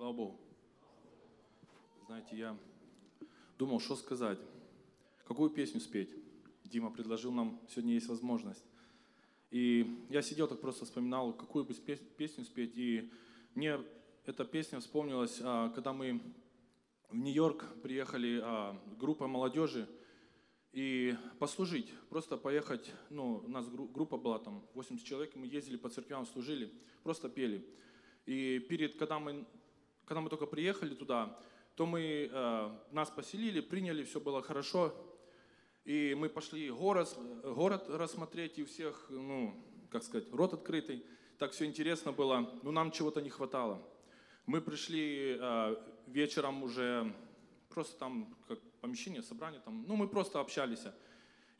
Слава Богу. Знаете, я думал, что сказать. Какую песню спеть? Дима предложил нам, сегодня есть возможность. И я сидел так просто вспоминал, какую бы песню спеть. И мне эта песня вспомнилась, а, когда мы в Нью-Йорк приехали, а, группа молодежи, и послужить, просто поехать, ну, у нас группа была там, 80 человек, мы ездили по церквям, служили, просто пели. И перед, когда мы, когда мы только приехали туда, то мы, э, нас поселили, приняли, все было хорошо, и мы пошли город, город рассмотреть, и у всех, ну, как сказать, рот открытый, так все интересно было, но нам чего-то не хватало. Мы пришли э, вечером уже, просто там, как помещение, собрание там, ну мы просто общались.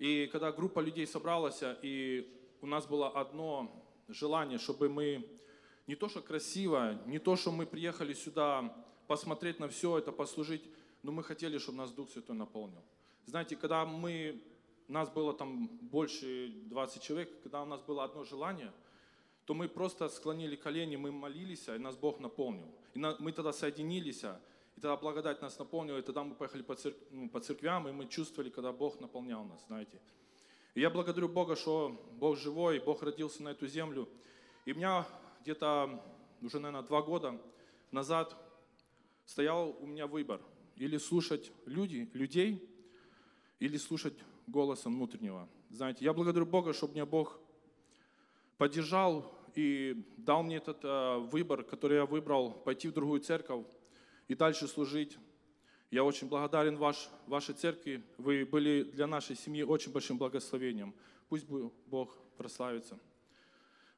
И когда группа людей собралась, и у нас было одно желание, чтобы мы не то, что красиво, не то, что мы приехали сюда посмотреть на все это, послужить, но мы хотели, чтобы нас Дух Святой наполнил. Знаете, когда мы, нас было там больше 20 человек, когда у нас было одно желание, то мы просто склонили колени, мы молились, и нас Бог наполнил. И мы тогда соединились, и тогда благодать нас наполнила, и тогда мы поехали по, церк... ну, по церквям, и мы чувствовали, когда Бог наполнял нас, знаете. И я благодарю Бога, что Бог живой, Бог родился на эту землю. И меня где-то уже, наверное, два года назад стоял у меня выбор. Или слушать люди, людей, или слушать голосом внутреннего. Знаете, я благодарю Бога, чтобы меня Бог поддержал и дал мне этот э, выбор, который я выбрал, пойти в другую церковь, и дальше служить. Я очень благодарен ваш, вашей церкви. Вы были для нашей семьи очень большим благословением. Пусть Бог прославится.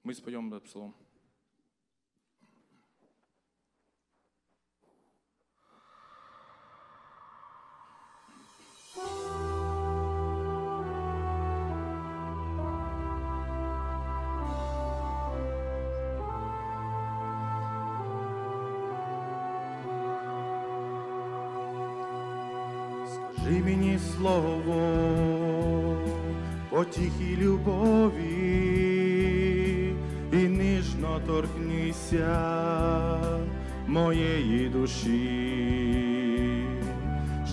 Мы споем этот псалом. Скажи мені слово потіхи любові і ніжно торкнися моєї душі,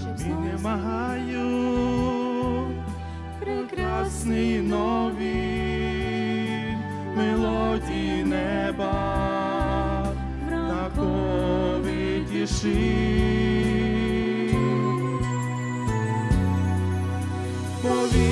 Тобі не магаю прекрасний нові мелодії неба, врагові тиші. Повій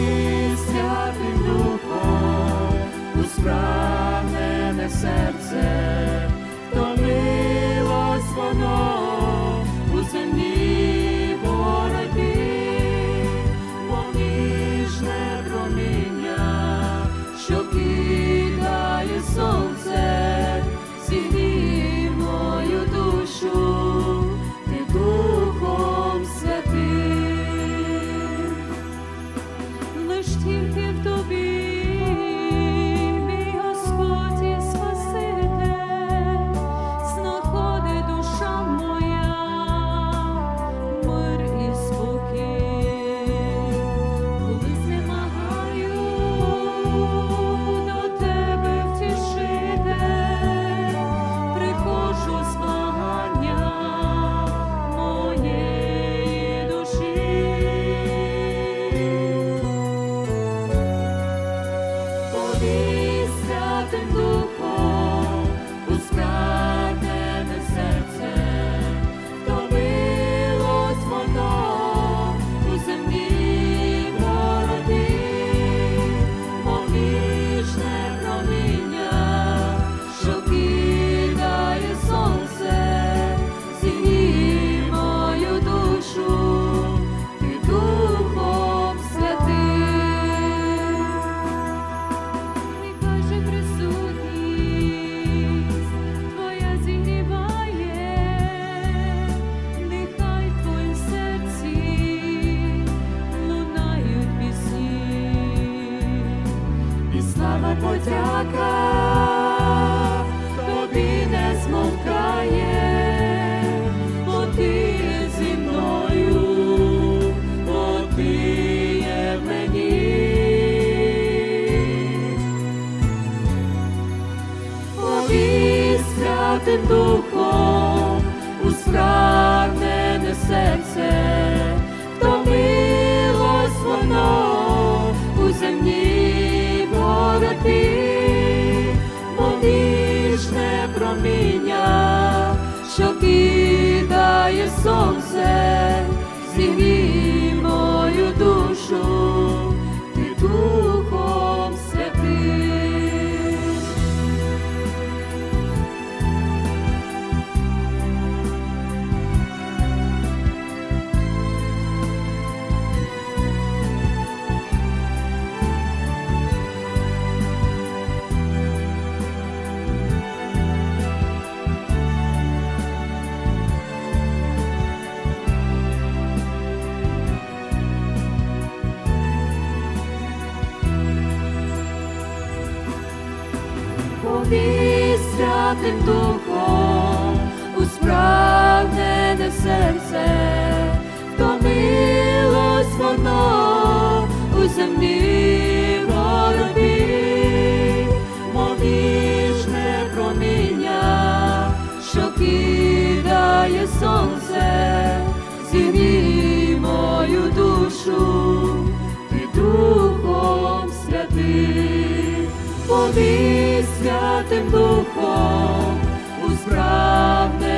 слава подяка тобі не змовкає, бо ти зі мною, бо ти є в мені. Повій святим духом спрагнене серце, боротьбі, мов ніжне проміння, що кидає сонце, Святим духом. У справнене серце, втомилось воно у земній Повій святим духом у справнене.